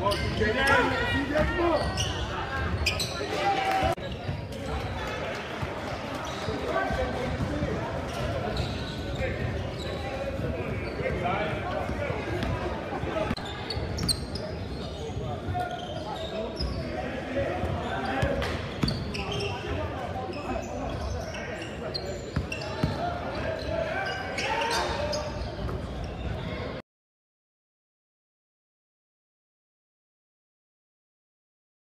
Gel. Gel.